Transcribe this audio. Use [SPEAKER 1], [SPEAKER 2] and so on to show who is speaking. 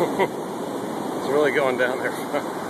[SPEAKER 1] it's really going down there.